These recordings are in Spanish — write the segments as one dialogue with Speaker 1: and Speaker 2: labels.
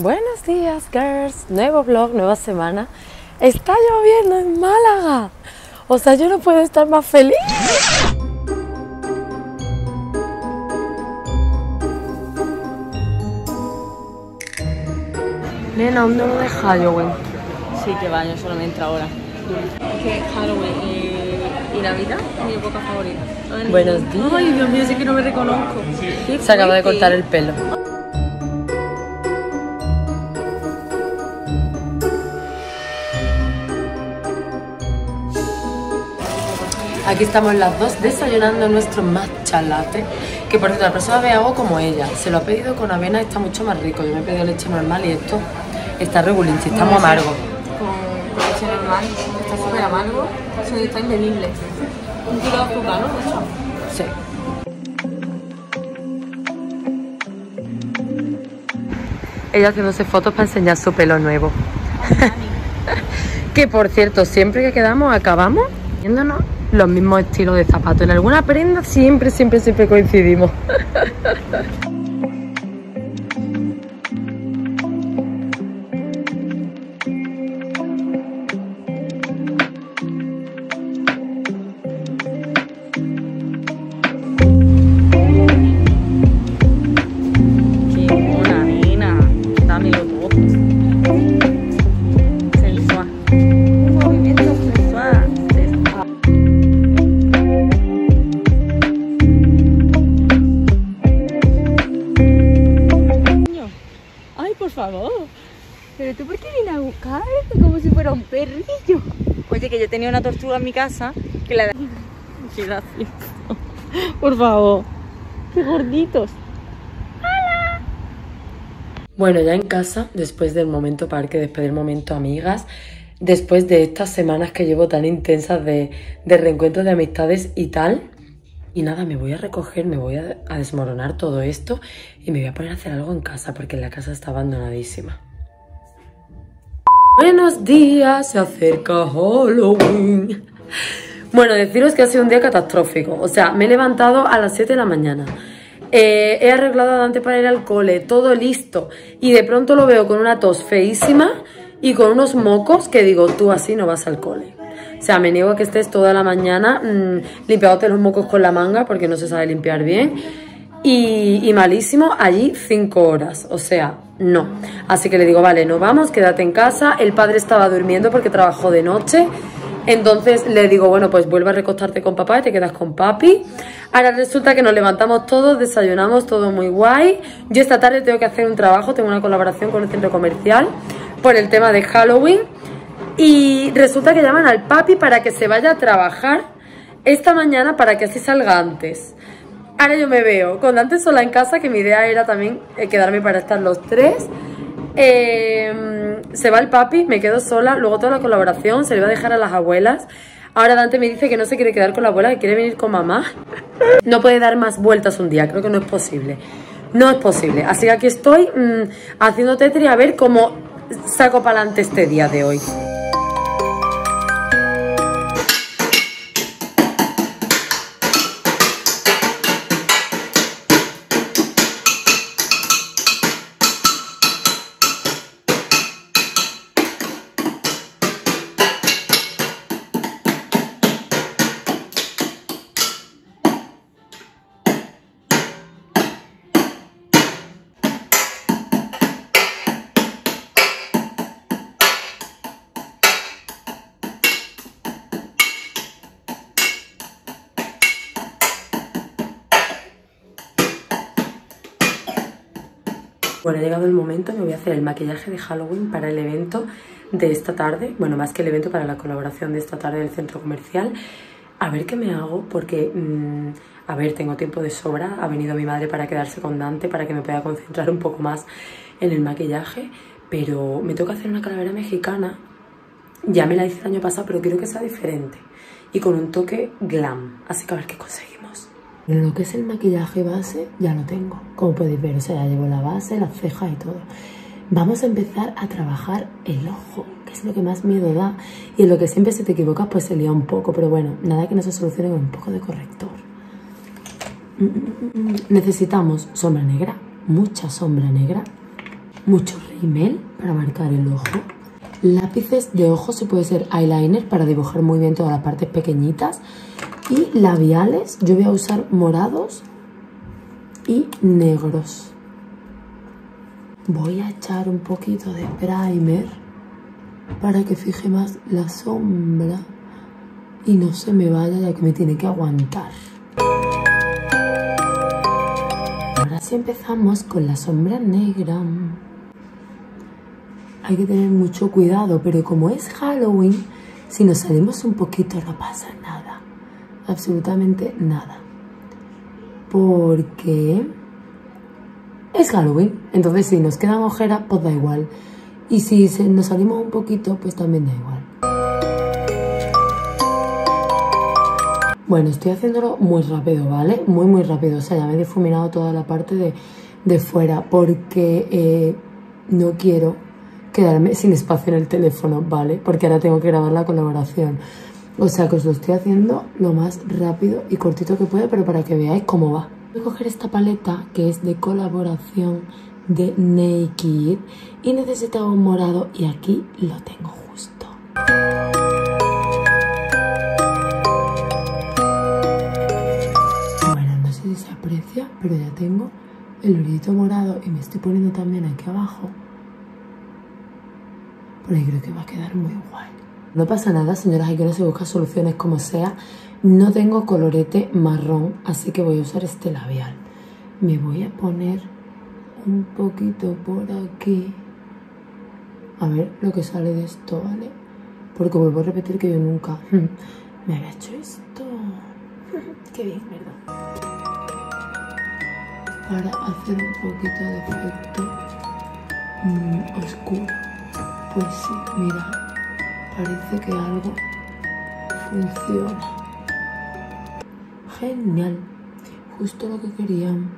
Speaker 1: Buenos días, girls. Nuevo vlog, nueva semana. Está lloviendo en Málaga. O sea, yo no puedo estar más feliz. Nena, un nuevo de Halloween.
Speaker 2: Sí, que va, yo solo me entra ahora. Es que Halloween y, y mi época favorita. Ay,
Speaker 1: Buenos días.
Speaker 2: Ay, Dios mío, sé que no me reconozco.
Speaker 1: Se acaba de cortar el pelo. Aquí estamos las dos desayunando nuestro matcha latte. Que por cierto, la próxima vez hago como ella. Se lo ha pedido con avena, está mucho más rico. Yo me he pedido leche normal y esto está regulinchi, está muy amargo.
Speaker 2: Con, con leche normal, está súper amargo, está inbebible. Un kilo ¿no?
Speaker 1: Sí. Ella haciéndose fotos para enseñar su pelo nuevo. que por cierto, siempre que quedamos acabamos viéndonos los mismos estilos de zapatos. En alguna prenda siempre, siempre, siempre coincidimos.
Speaker 2: favor. Pero tú, ¿por qué vienes a buscar como si fuera un perrillo? Oye, que yo tenía una tortuga en mi casa que la. Qué gracioso. Por favor. Qué gorditos.
Speaker 1: Bueno, ya en casa, después del momento parque, después del momento amigas, después de estas semanas que llevo tan intensas de, de reencuentros de amistades y tal. Y nada, me voy a recoger, me voy a, desmoronar todo esto y me voy a poner a hacer algo en casa porque la casa está abandonadísima. Buenos días, se acerca Halloween. Bueno, deciros que ha sido un día catastrófico. O sea, me he levantado a las 7 de la mañana. Eh, he arreglado a Dante para ir al cole, todo listo. Y de pronto lo veo con una tos feísima y con unos mocos que digo, tú así no vas al cole. O sea, me niego a que estés toda la mañana mmm, limpiándote los mocos con la manga porque no se sabe limpiar bien. Y, y malísimo, allí cinco horas. O sea, no. Así que le digo, vale, no vamos, quédate en casa. El padre estaba durmiendo porque trabajó de noche. Entonces le digo, bueno, pues vuelve a recostarte con papá y te quedas con papi. Ahora resulta que nos levantamos todos, desayunamos, todo muy guay. Yo esta tarde tengo que hacer un trabajo, tengo una colaboración con el centro comercial por el tema de Halloween. Y resulta que llaman al papi para que se vaya a trabajar esta mañana para que así salga antes. Ahora yo me veo con Dante sola en casa, que mi idea era también eh, quedarme para estar los tres. Eh, se va el papi, me quedo sola, luego toda la colaboración se le va a dejar a las abuelas. Ahora Dante me dice que no se quiere quedar con la abuela, que quiere venir con mamá. No puede dar más vueltas un día, creo que no es posible. No es posible. Así que aquí estoy mm, haciendo tetri a ver cómo saco para adelante este día de hoy. Llegado el momento, me voy a hacer el maquillaje de Halloween para el evento de esta tarde, bueno, más que el evento, para la colaboración de esta tarde del centro comercial. A ver qué me hago, porque, mm, a ver, tengo tiempo de sobra, ha venido mi madre para quedarse con Dante, para que me pueda concentrar un poco más en el maquillaje, pero me toca hacer una calavera mexicana, ya me la hice el año pasado, pero quiero que sea diferente y con un toque glam, así que a ver qué conseguimos. Pero lo que es el maquillaje base ya lo tengo, como podéis ver, o sea, ya llevo la base, las cejas y todo. Vamos a empezar a trabajar el ojo, que es lo que más miedo da. Y en lo que siempre si te equivocas pues se lía un poco, pero bueno, nada que no se solucione con un poco de corrector. necesitamos sombra negra, mucha sombra negra, mucho rímel para marcar el ojo, lápices de ojos, si puede ser eyeliner para dibujar muy bien todas las partes pequeñitas y labiales, yo voy a usar morados y negros. Voy a echar un poquito de primer para que fije más la sombra y no se me vaya ya que me tiene que aguantar. Ahora sí empezamos con la sombra negra. Hay que tener mucho cuidado, pero como es Halloween, si nos salimos un poquito no pasa nada. Absolutamente nada. Porque es Halloween. Entonces si nos quedan ojeras, pues da igual. Y si nos salimos un poquito, pues también da igual. Bueno, estoy haciéndolo muy rápido, ¿vale? Muy, muy rápido. O sea, ya me he difuminado toda la parte de, de fuera porque eh, no quiero quedarme sin espacio en el teléfono, ¿vale? Porque ahora tengo que grabar la colaboración. O sea, que os lo estoy haciendo lo más rápido y cortito que pueda, pero para que veáis cómo va. Voy a coger esta paleta que es de colaboración de Naked y necesitaba un morado y aquí lo tengo justo. Bueno, no sé si se aprecia, pero ya tengo el brillito morado y me estoy poniendo también aquí abajo. Por ahí creo que va a quedar muy guay. No pasa nada, señoras, hay que no se busca soluciones como sea. No tengo colorete marrón, así que voy a usar este labial. Me voy a poner un poquito por aquí. A ver lo que sale de esto, ¿vale? Porque vuelvo a repetir que yo nunca me había hecho esto. Qué bien, ¿verdad? Para hacer un poquito de efecto mm, oscuro. Pues sí, mira, parece que algo funciona. Genial, justo lo que querían.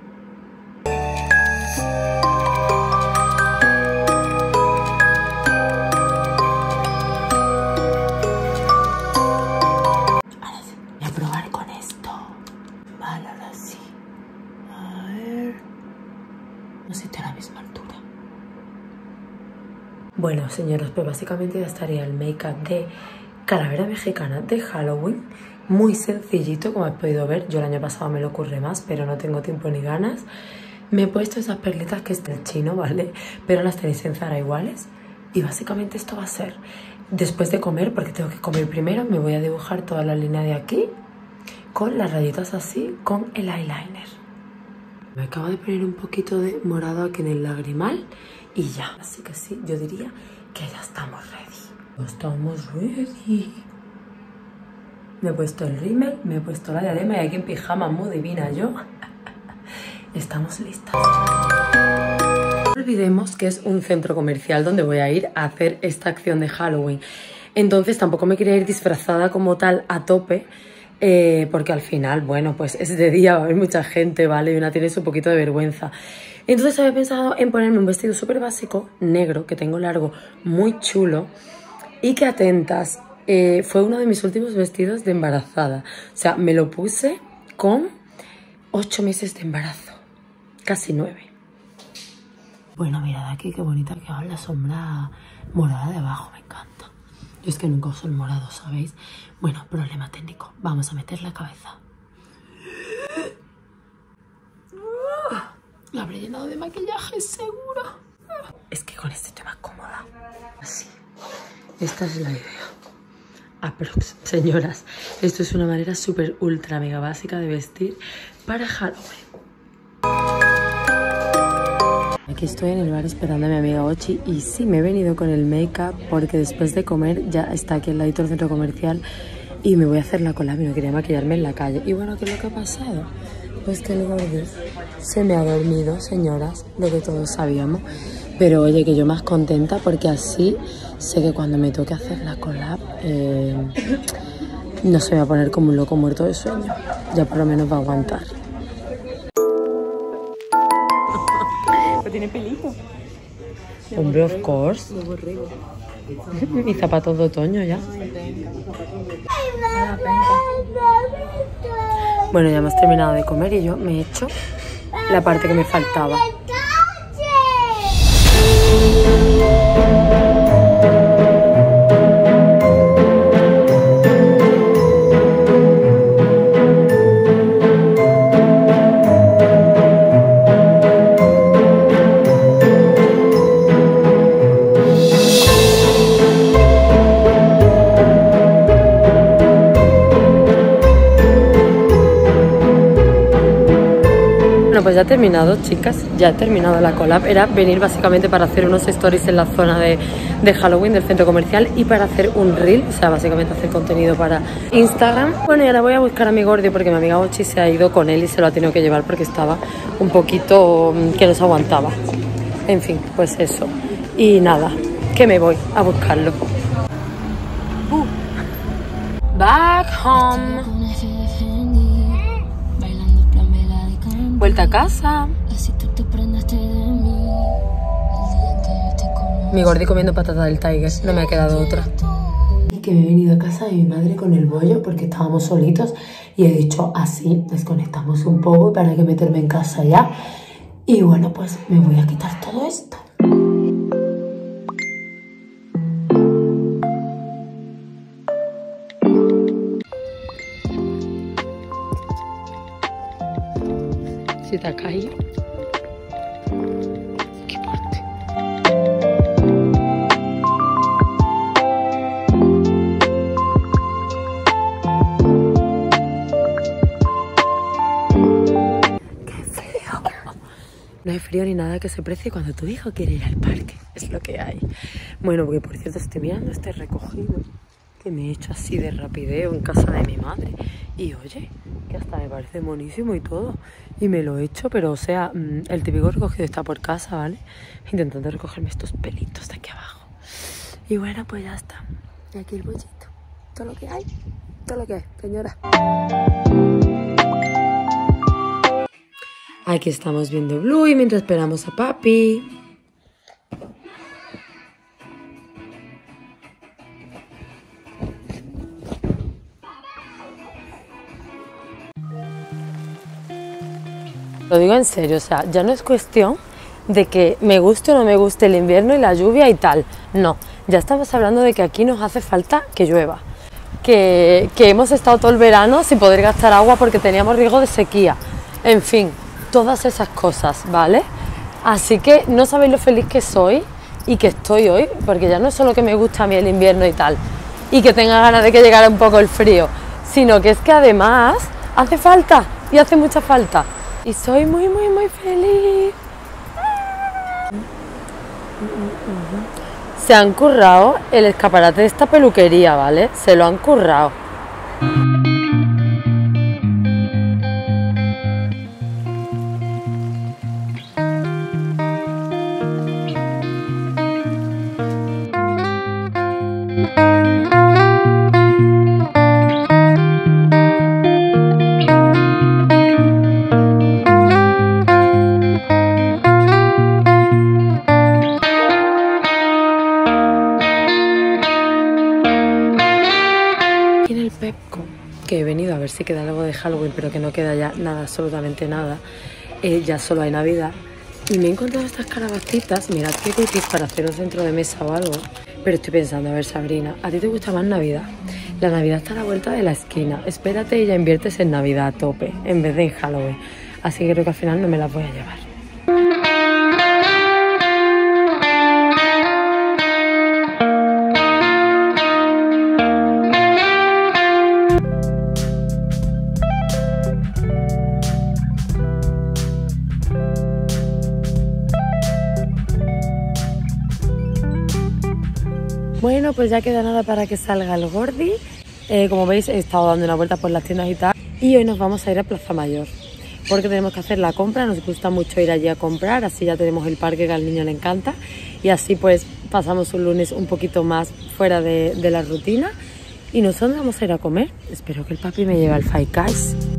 Speaker 1: Bueno, señoras, pues básicamente ya estaría el make-up de calavera mexicana de Halloween. Muy sencillito, como habéis podido ver. Yo el año pasado me lo ocurre más, pero no tengo tiempo ni ganas. Me he puesto esas perlitas que es del chino, ¿vale? Pero las tenéis en Zara iguales. Y básicamente esto va a ser, después de comer, porque tengo que comer primero, me voy a dibujar toda la línea de aquí con las rayitas así, con el eyeliner. Me acabo de poner un poquito de morado aquí en el lagrimal y ya. Así que sí, yo diría que ya estamos ready. Estamos ready. Me he puesto el rímel, me he puesto la diadema y aquí en pijama muy divina yo. Estamos listas. No olvidemos que es un centro comercial donde voy a ir a hacer esta acción de Halloween. Entonces tampoco me quería ir disfrazada como tal a tope. Eh, porque al final, bueno, pues es de día, va a haber mucha gente, ¿vale? Y una tiene un poquito de vergüenza. Entonces había pensado en ponerme un vestido súper básico, negro, que tengo largo, muy chulo. Y que atentas, eh, fue uno de mis últimos vestidos de embarazada. O sea, me lo puse con ocho meses de embarazo, casi nueve. Bueno, mirad aquí qué bonita que va la sombra morada de abajo, me encanta. Yo es que nunca uso el morado, ¿sabéis? Bueno, problema técnico. Vamos a meter la cabeza. La habré llenado de maquillaje, seguro. Es que con este estoy más cómoda. Así. Esta es la idea. Aprox. Señoras, esto es una manera súper ultra mega básica de vestir para Halloween. Aquí estoy en el bar esperando a mi amiga Ochi y sí, me he venido con el make-up porque después de comer ya está aquí al ladito del centro comercial y me voy a hacer la cola no quería maquillarme en la calle. Y bueno, ¿qué es lo que ha pasado? Pues que el gordo se me ha dormido, señoras, lo que todos sabíamos. Pero oye, que yo más contenta porque así sé que cuando me toque hacer la collab eh, no se me va a poner como un loco muerto de sueño. Ya por lo menos va a aguantar.
Speaker 2: Pero tiene pelito.
Speaker 1: Hombre, of course. Mis zapatos de otoño ya. Bueno, ya hemos terminado de comer y yo me he hecho la parte que me faltaba. Pues ya he terminado, chicas. Ya he terminado la collab. Era venir básicamente para hacer unos stories en la zona de, de Halloween del centro comercial y para hacer un reel, o sea, básicamente hacer contenido para Instagram. Bueno, y ahora voy a buscar a mi gordi porque mi amiga Ochi se ha ido con él y se lo ha tenido que llevar porque estaba un poquito mm, que no aguantaba. En fin, pues eso. Y nada, que me voy a buscarlo. Back home. Vuelta a casa.
Speaker 3: Así tú te prendaste de mí.
Speaker 1: Mi gordi comiendo patata del Tiger, no me ha quedado otra. Que me he venido a casa de mi madre con el bollo porque estábamos solitos y he dicho así, desconectamos un poco para que meterme en casa ya. Y bueno, pues me voy a quitar todo esto. Qué parte. ¡Qué frío! No hay frío ni nada que se precie cuando tu hijo quiere ir al parque. Es lo que hay. Bueno, porque por cierto estoy mirando este recogido que me he hecho así de rapideo en casa de mi madre. Y oye, que hasta me parece monísimo y todo. Y me lo he hecho, pero o sea, mm, el típico recogido está por casa, ¿vale? Intentando recogerme estos pelitos de aquí abajo. Y bueno, pues ya está. Y aquí el bollito. Todo lo que hay. Todo lo que hay, señora. Aquí estamos viendo Blue y mientras esperamos a papi. Lo digo en serio, o sea, ya no es cuestión de que me guste o no me guste el invierno y la lluvia y tal. No, ya estamos hablando de que aquí nos hace falta que llueva. Que, que hemos estado todo el verano sin poder gastar agua porque teníamos riesgo de sequía. En fin, todas esas cosas, ¿vale? Así que no sabéis lo feliz que soy y que estoy hoy, porque ya no es solo que me gusta a mí el invierno y tal, y que tenga ganas de que llegara un poco el frío, sino que es que además hace falta y hace mucha falta. Y soy muy, muy, muy feliz. Se han currado el escaparate de esta peluquería, ¿vale? Se lo han currado. Nada, absolutamente nada. eh, ya solo hay Navidad. Y me he encontrado estas calabacitas, mirad qué cutis para hacer un centro de mesa o algo. Pero estoy pensando, a ver Sabrina, ¿a ti te gusta más Navidad? La Navidad está a la vuelta de la esquina. Espérate y ya inviertes en Navidad a tope, en vez de en Halloween. Así que creo que al final no me las voy a llevar. Pues ya queda nada para que salga el Gordi. Eh, como veis, he estado dando una vuelta por las tiendas y tal. Y hoy nos vamos a ir a Plaza Mayor. Porque tenemos que hacer la compra. Nos gusta mucho ir allí a comprar. Así ya tenemos el parque que al niño le encanta. Y así pues pasamos un lunes un poquito más fuera de, de la rutina. Y nosotros vamos a ir a comer. Espero que el papi me lleve al Five Guys.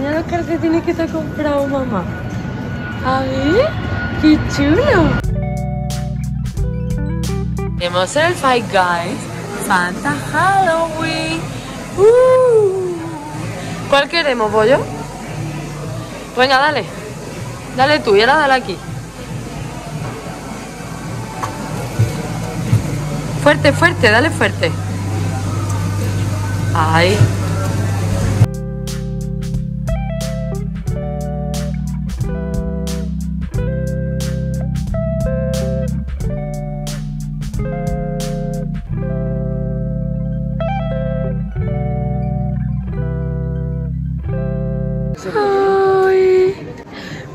Speaker 1: Enseña los calcetines que te ha comprado mamá. A ver, qué chulo. Tenemos el Five Guys, Santa Halloween. Uh. ¿Cuál queremos, pollo? Venga, dale. Dale tú y ahora dale aquí. Fuerte, fuerte, dale fuerte. Ay.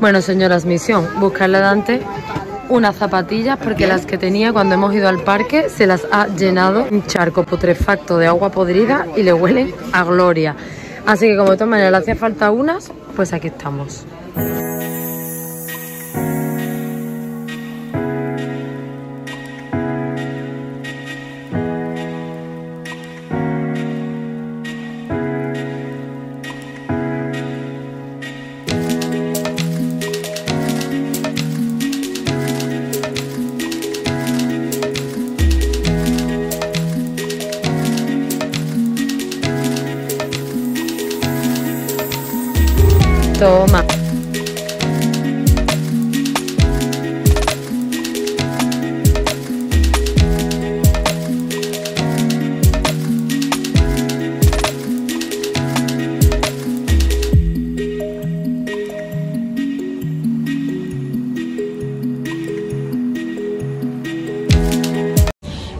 Speaker 1: Bueno, señoras, misión, buscarle a Dante unas zapatillas porque las que tenía cuando hemos ido al parque se las ha llenado un charco putrefacto de agua podrida y le huelen a gloria. Así que como de todas maneras le hacía falta unas, pues aquí estamos.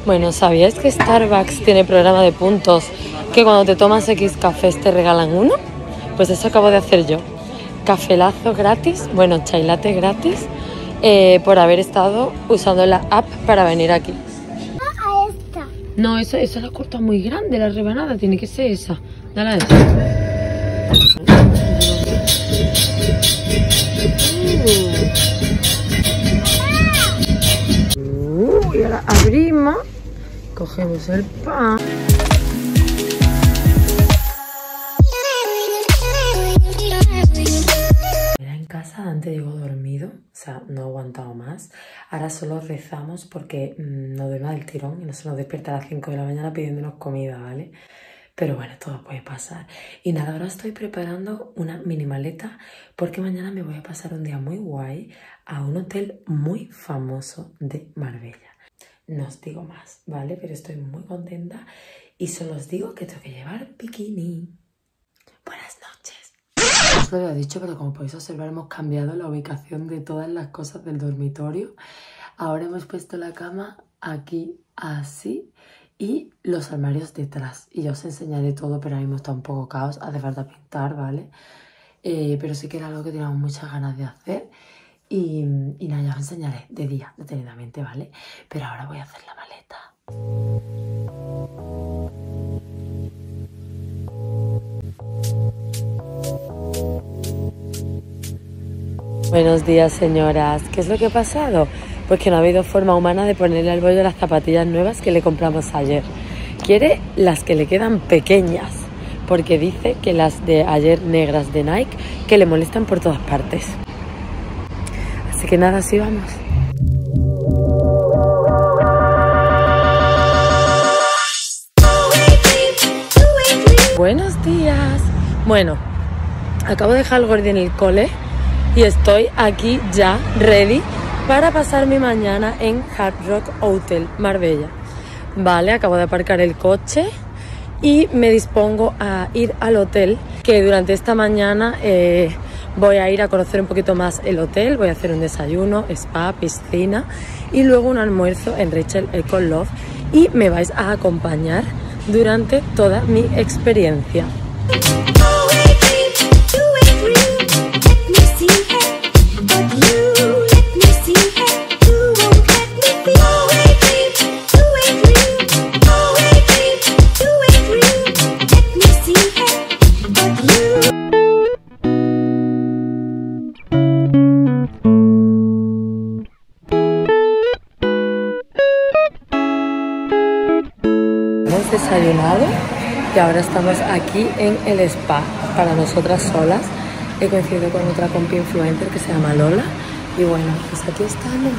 Speaker 1: Bueno, ¿sabías que Starbucks tiene programa de puntos que cuando te tomas X cafés te regalan uno? Pues eso acabo de hacer yo. Cafelazo gratis, bueno, chai latte gratis, eh, por haber estado usando la app para venir aquí.
Speaker 3: A esta.
Speaker 1: No, esa, esa la corta muy grande, la rebanada, tiene que ser esa. Dale a esa. Uh, y ahora abrimos, cogemos el pan. Era en casa, Dante llegó dormido, o sea, no ha aguantado más. Ahora solo rezamos porque mm, no duerma del tirón y no se nos despierta a las 5 de la mañana pidiéndonos comida, ¿vale? Pero bueno, todo puede pasar. Y nada, ahora estoy preparando una mini maleta porque mañana me voy a pasar un día muy guay a un hotel muy famoso de Marbella. No os digo más, ¿vale? Pero estoy muy contenta y solo os digo que tengo que llevar bikini. Buenas noches. Os lo había dicho, pero como podéis observar hemos cambiado la ubicación de todas las cosas del dormitorio. Ahora hemos puesto la cama aquí así y los armarios detrás. Y ya os enseñaré todo, pero ahora mismo está un poco caos, hace falta pintar, ¿vale? Eh, pero sí que era algo que teníamos muchas ganas de hacer. Y, nada, ya os enseñaré de día, detenidamente, ¿vale? Pero ahora voy a hacer la maleta. Buenos días, señoras. ¿Qué es lo que ha pasado? Pues que no ha habido forma humana de ponerle al bollo las zapatillas nuevas que le compramos ayer. Quiere las que le quedan pequeñas, porque dice que las de ayer negras de Nike que le molestan por todas partes. Que nada, así vamos. Buenos días. Bueno, acabo de dejar al Gordi en el cole y estoy aquí ya ready para pasar mi mañana en Hard Rock Hotel Marbella. Vale, acabo de aparcar el coche y me dispongo a ir al hotel que durante esta mañana eh, voy a ir a conocer un poquito más el hotel, voy a hacer un desayuno, spa, piscina y luego un almuerzo en Rachel Eco Love y me vais a acompañar durante toda mi experiencia. Desayunado y ahora estamos aquí en el spa para nosotras solas. He coincidido con otra compi influencer que se llama Lola y bueno, pues aquí estamos.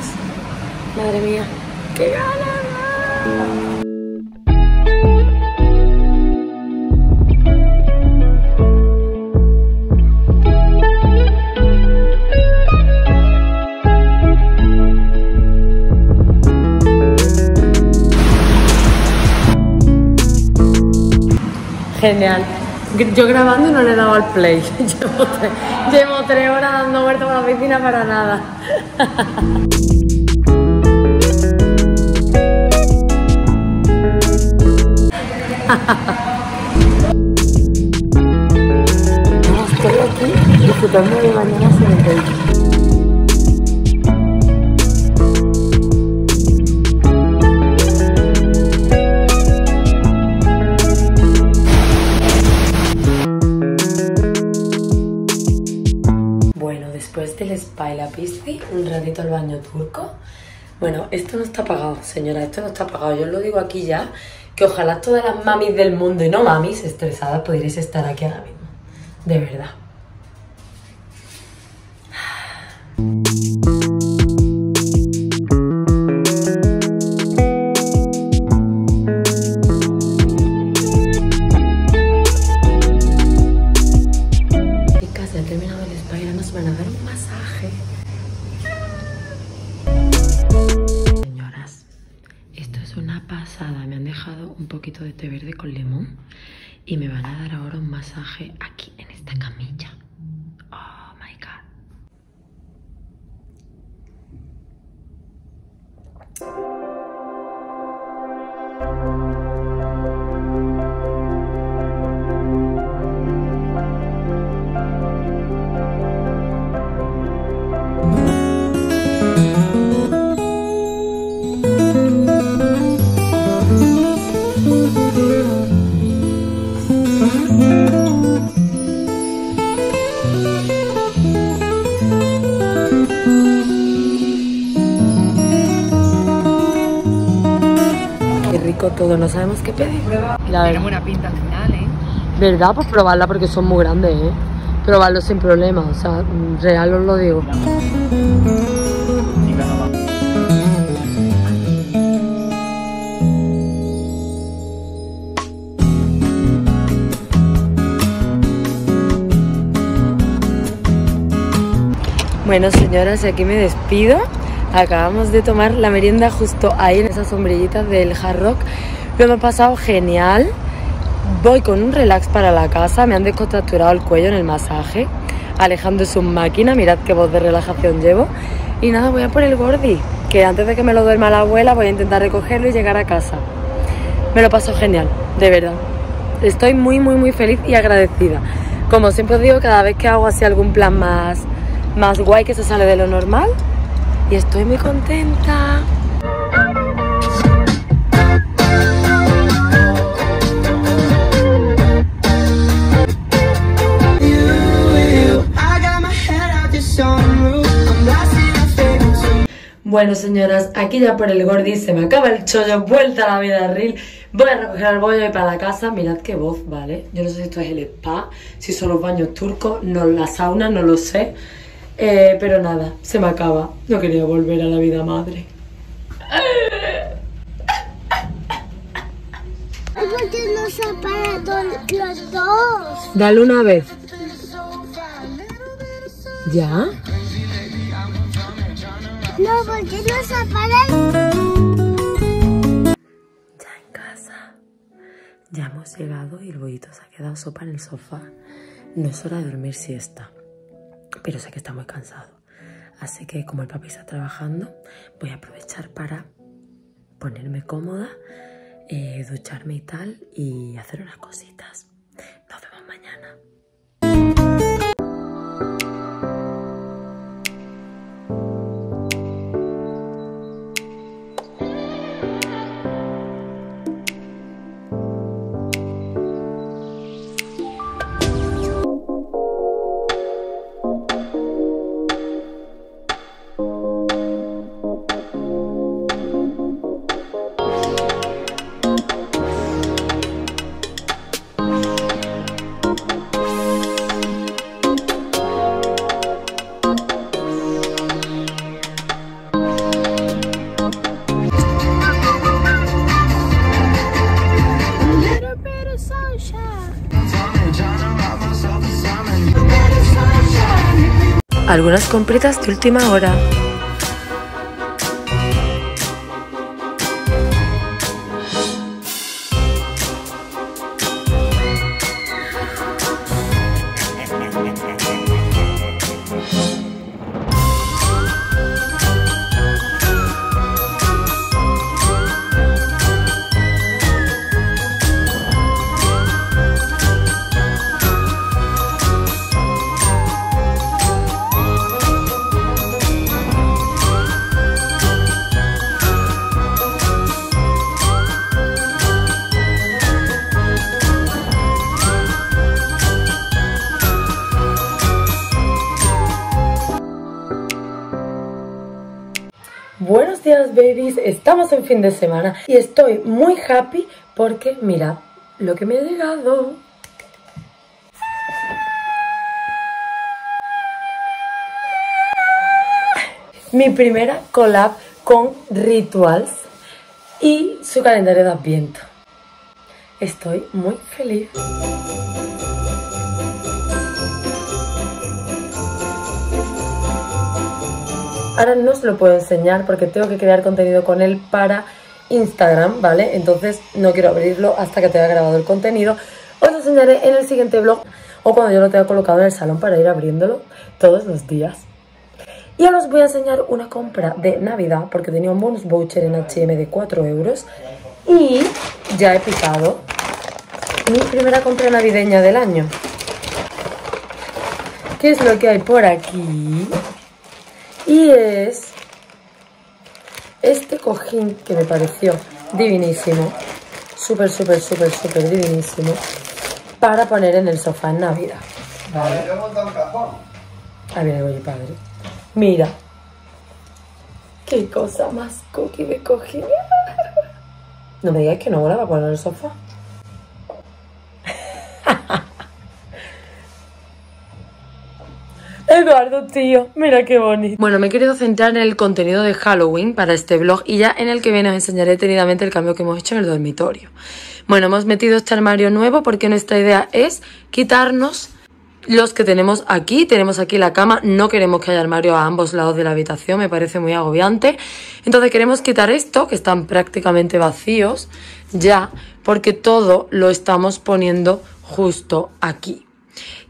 Speaker 1: Madre mía, qué ganas. Genial. Yo grabando no le he dado al play. Llevo tres, horas dando vueltas por la piscina para nada. Estoy aquí disfrutando de mañana sin el turco. Bueno, esto no está pagado, señora, esto no está pagado. Yo os lo digo aquí ya, que ojalá todas las mamis del mundo y no mamis estresadas pudierais estar aquí ahora mismo. De verdad. Té verde con limón y me van a dar ahora un masaje aquí en esta camilla. Sabemos qué pedir. La
Speaker 2: Tiene
Speaker 1: verdad.
Speaker 2: buena pinta al final, ¿eh?
Speaker 1: ¿Verdad? Pues probarla porque son muy grandes, ¿eh? Probarlo sin problema, o sea, real os lo digo. Bueno, señoras, aquí me despido. Acabamos de tomar la merienda justo ahí en esas sombrillitas del Hard Rock. Lo hemos pasado genial. Voy con un relax para la casa. Me han descontracturado el cuello en el masaje. Alejandro es un máquina. Mirad qué voz de relajación llevo. Y nada, voy a por el Gordi. Que antes de que me lo duerma la abuela, voy a intentar recogerlo y llegar a casa. Me lo paso genial, de verdad. Estoy muy, muy, muy feliz y agradecida. Como siempre os digo, cada vez que hago así algún plan más, más guay que se sale de lo normal, y estoy muy contenta. Bueno, señoras, aquí ya por el Gordi se me acaba el chollo, vuelta a la vida real. Voy a recoger el bollo y para la casa. Mirad qué voz, ¿vale? Yo no sé si esto es el spa, si son los baños turcos, no la sauna, no lo sé. Eh, pero nada, se me acaba. No quería volver a la vida madre.
Speaker 4: ¿Por qué no se apagan todos los dos?
Speaker 1: Dale una vez. ¿Ya?
Speaker 4: No, ¿por qué no se apagan?
Speaker 1: Ya en casa. Ya hemos llegado y el bollito se ha quedado sopa en el sofá. No es hora de dormir siesta, pero sé que está muy cansado. Así que como el papi está trabajando, voy a aprovechar para ponerme cómoda, eh, ducharme y tal, y hacer unas cositas. Nos vemos mañana. Algunas compritas de última hora. Babies. Estamos en fin de semana y estoy muy happy porque, mira, lo que me ha llegado. Mi primera collab con Rituals y su calendario de Adviento. Estoy muy feliz. Ahora no os lo puedo enseñar porque tengo que crear contenido con él para Instagram, ¿vale? Entonces no quiero abrirlo hasta que tenga grabado el contenido. Os lo enseñaré en el siguiente vlog o cuando yo lo tenga colocado en el salón para ir abriéndolo todos los días. Y ahora os voy a enseñar una compra de Navidad porque tenía un bonus voucher en H&M de 4 euros y ya he picado mi primera compra navideña del año. ¿Qué es lo que hay por aquí? Y es este cojín que me pareció divinísimo, súper, súper, súper, súper divinísimo, para poner en el sofá en Navidad. ¿Vale? Ah, mira, oye, padre. Mira. Qué cosa más cookie de cojín. No me digáis que no la va a poner en el sofá. Eduardo, tío, mira qué bonito. Bueno, me he querido centrar en el contenido de Halloween para este vlog y ya en el que viene os enseñaré detenidamente el cambio que hemos hecho en el dormitorio. Bueno, hemos metido este armario nuevo porque nuestra idea es quitarnos los que tenemos aquí. Tenemos aquí la cama, no queremos que haya armario a ambos lados de la habitación, me parece muy agobiante. Entonces queremos quitar esto, que están prácticamente vacíos ya, porque todo lo estamos poniendo justo aquí.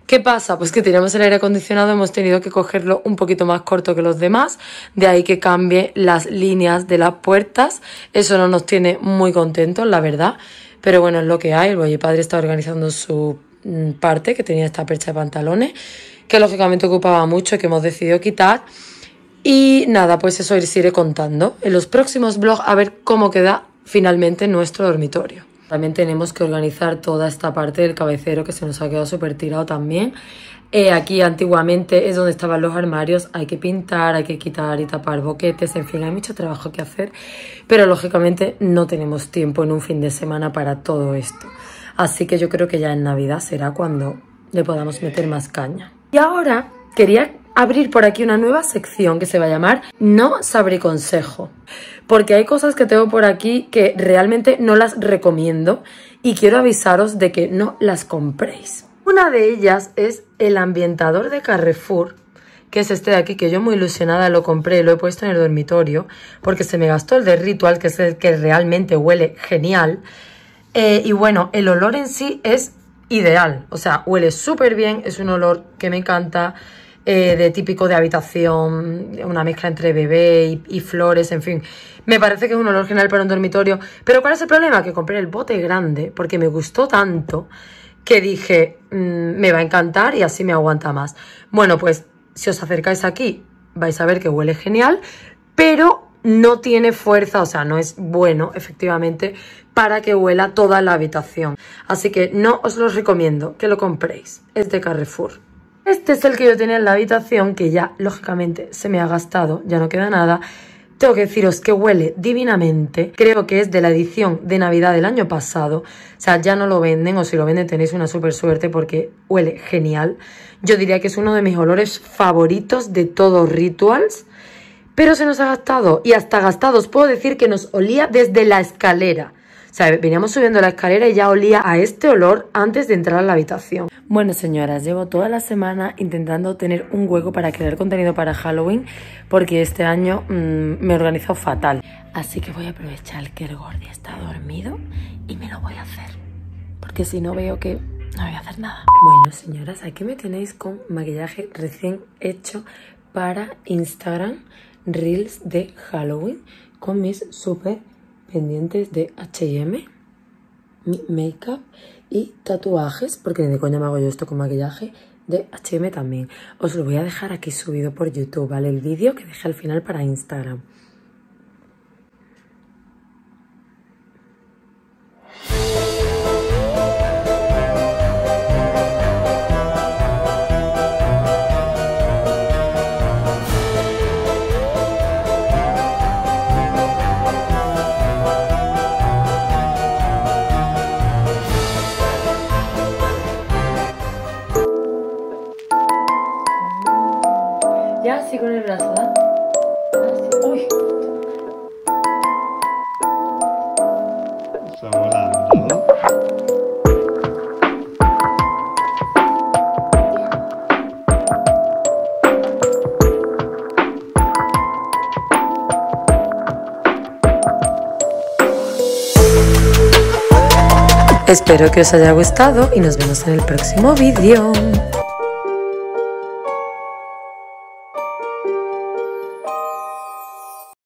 Speaker 1: ¿Qué pasa? Pues que tenemos el aire acondicionado, hemos tenido que cogerlo un poquito más corto que los demás, de ahí que cambie las líneas de las puertas. Eso no nos tiene muy contentos, la verdad, pero bueno, es lo que hay. El Boye Padre está organizando su mm, parte, que tenía esta percha de pantalones, que lógicamente ocupaba mucho que hemos decidido quitar. Y nada, pues eso os iré contando en los próximos vlogs a ver cómo queda finalmente nuestro dormitorio. También tenemos que organizar toda esta parte del cabecero que se nos ha quedado súper tirado también. Eh, aquí antiguamente es donde estaban los armarios, hay que pintar, hay que quitar y tapar boquetes, en fin, hay mucho trabajo que hacer, pero lógicamente no tenemos tiempo en un fin de semana para todo esto. Así que yo creo que ya en Navidad será cuando le podamos meter más caña. Y ahora quería abrir por aquí una nueva sección que se va a llamar No sabré consejo. Porque hay cosas que tengo por aquí que realmente no las recomiendo y quiero avisaros de que no las compréis. Una de ellas es el ambientador de Carrefour, que es este de aquí, que yo muy ilusionada lo compré, lo he puesto en el dormitorio, porque se me gastó el de Ritual, que es el que realmente huele genial. Eh, y bueno, el olor en sí es ideal, o sea, huele súper bien, es un olor que me encanta, eh, de típico de habitación, una mezcla entre bebé y, flores, en fin. Me parece que es un olor genial para un dormitorio. Pero ¿cuál es el problema? Que compré el bote grande porque me gustó tanto que dije, mmm, me va a encantar y así me aguanta más. Bueno, pues si os acercáis aquí vais a ver que huele genial, pero no tiene fuerza, o sea, no es bueno, efectivamente, para que huela toda la habitación. Así que no os lo recomiendo que lo compréis. Es de Carrefour. Este es el que yo tenía en la habitación, que ya, lógicamente, se me ha gastado, ya no queda nada. Tengo que deciros que huele divinamente. Creo que es de la edición de Navidad del año pasado. O sea, ya no lo venden, o si lo venden tenéis una súper suerte porque huele genial. Yo diría que es uno de mis olores favoritos de todos Rituals. Pero se nos ha gastado, y hasta gastado os puedo decir que nos olía desde la escalera. Veníamos subiendo la escalera y ya olía a este olor antes de entrar a la habitación. Bueno, señoras, llevo toda la semana intentando tener un hueco para crear contenido para Halloween porque este año mm, me he organizado fatal. Así que voy a aprovechar que el Gordi está dormido y me lo voy a hacer. Porque si no veo que no voy a hacer nada. Bueno, señoras, aquí me tenéis con maquillaje recién hecho para Instagram, Reels de Halloween, con mis súper pendientes de H&M, mi make-up y tatuajes, porque ni de coña me hago yo esto con maquillaje, de H&M también. Os lo voy a dejar aquí subido por YouTube, ¿vale? El vídeo que dejé al final para Instagram. Espero que os haya gustado y nos vemos en el próximo vídeo.